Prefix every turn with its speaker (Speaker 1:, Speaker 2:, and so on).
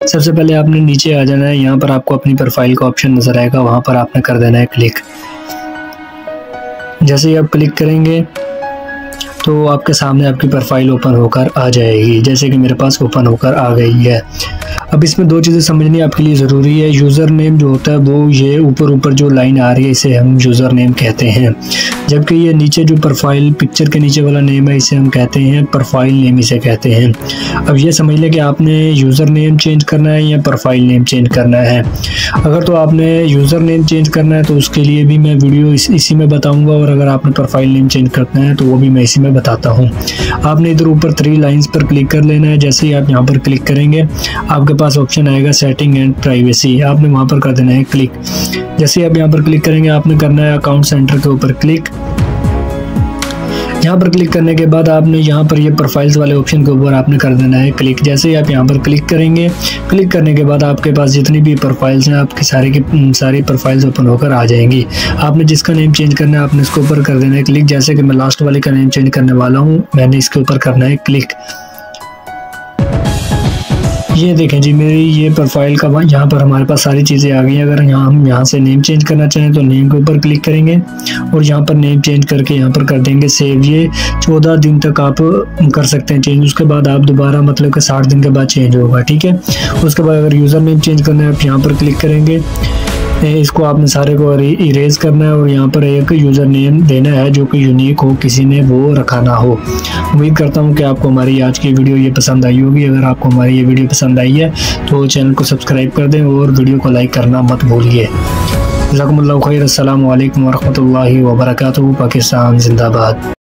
Speaker 1: सबसे पहले आपने नीचे आ जाना है, यहाँ पर आपको अपनी प्रोफ़ाइल का ऑप्शन नज़र आएगा, वहाँ पर आपने कर देना है क्लिक जैसे ही आप क्लिक करेंगे तो आपके सामने आपकी प्रोफ़ाइल ओपन होकर आ जाएगी, जैसे कि मेरे पास ओपन होकर आ गई है। अब इसमें दो चीज़ें समझनी आपके लिए ज़रूरी है। यूज़र नेम जो होता है वो ये ऊपर ऊपर जो लाइन आ रही है इसे हम यूज़र नेम कहते हैं। जबकि ये नीचे जो प्रोफ़ाइल पिक्चर के नीचे वाला नेम है इसे हम कहते हैं प्रोफ़ाइल नेम इसे कहते हैं। अब ये समझ लें कि आपने यूज़र नेम चेंज करना है या प्रोफ़ाइल नेम चेंज करना है। अगर तो आपने यूज़र नेम चेंज करना है तो उसके लिए भी मैं वीडियो इस, इसी में बताऊँगा और अगर आपने प्रोफ़ाइल नेम चेंज करना है तो वो भी मैं इसी में बताता हूँ। आपने इधर ऊपर थ्री लाइन्स पर क्लिक कर लेना है जैसे ही आप यहाँ पर क्लिक करेंगे आपके पास ऑप्शन आएगा सेटिंग एंड प्राइवेसी आपने वहाँ पर कर देना है क्लिक जैसे आप यहाँ पर क्लिक करेंगे, आपने करना है अकाउंट सेंटर के ऊपर क्लिक यहाँ पर क्लिक करने के बाद आपने यहाँ पर ये प्रोफाइल्स वाले ऑप्शन के ऊपर आपने कर देना है क्लिक जैसे ही आप यहाँ पर क्लिक करेंगे क्लिक करने के बाद आपके पास जितनी भी प्रोफाइल्स हैं, आपकी सारी की सारी प्रोफाइल्स ओपन होकर आ जाएँगी। आपने जिसका नेम चेंज करना है, आपने इसके ऊपर कर देना है क्लिक जैसे कि मैं लास्ट वाले का नेम चेंज करने वाला हूँ, मैंने इसके ऊपर करना है क्लिक ये देखें जी, मेरी ये प्रोफ़ाइल का यहाँ पर हमारे पास सारी चीज़ें आ गई हैं। अगर यहाँ हम यहाँ से नेम चेंज करना चाहें तो नेम के ऊपर क्लिक करेंगे और यहाँ पर नेम चेंज करके यहाँ पर कर देंगे सेव ये चौदह दिन तक आप कर सकते हैं चेंज उसके बाद आप दोबारा मतलब कि साठ दिन के बाद चेंज होगा, ठीक है? उसके बाद अगर यूज़र नेम चेंज करना है, आप यहाँ पर क्लिक करेंगे। इसको आपने सारे को इरेज करना है और यहाँ पर एक यूज़र नेम देना है जो कि यूनिक हो, किसी ने वो रखा ना हो। उम्मीद करता हूँ कि आपको हमारी आज की वीडियो ये पसंद आई होगी। अगर आपको हमारी ये वीडियो पसंद आई है तो चैनल को सब्सक्राइब कर दें और वीडियो को लाइक करना मत भूलिए। जकमल्ला खैर असल वरहमल वर्क पाकिस्तान, जिंदाबाद।